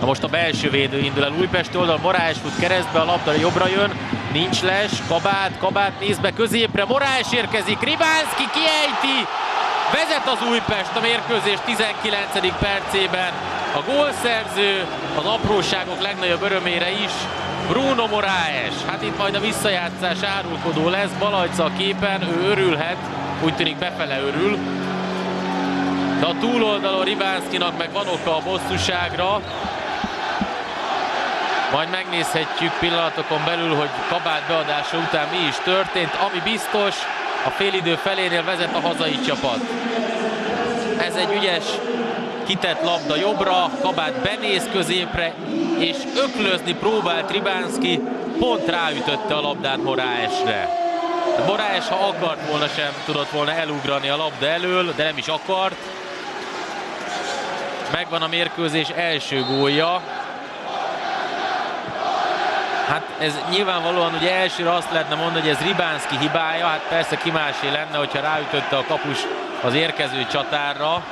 Na most a belső védő indul el Újpest oldal, Morás fut keresztbe, a labda jobbra jön, nincs les, Kabát, Kabát néz be középre, Morás érkezik, Ribánszki kiejti, vezet az Újpest a mérkőzés 19. percében, a gólszerző az apróságok legnagyobb örömére is, Bruno Moraes, hát itt majd a visszajátszás árulkodó lesz, Balajca a képen, ő örülhet, úgy tűnik befele örül, de a túloldalon Ribánszkinak meg van oka a bosszúságra, majd megnézhetjük pillanatokon belül, hogy kabát beadása után mi is történt. Ami biztos, a félidő felénél vezet a hazai csapat. Ez egy ügyes, kitett labda jobbra, kabát benéz középre, és öklözni próbált Ribánszki, pont ráütötte a labdát Moraesre. Moraes, ha akart volna, sem tudott volna elugrani a labda elől, de nem is akart. Megvan a mérkőzés első gólja, Hát ez nyilvánvalóan ugye elsőre azt lehetne mondani, hogy ez Ribánszki hibája, hát persze ki másé lenne, hogyha ráütötte a kapus az érkező csatárra.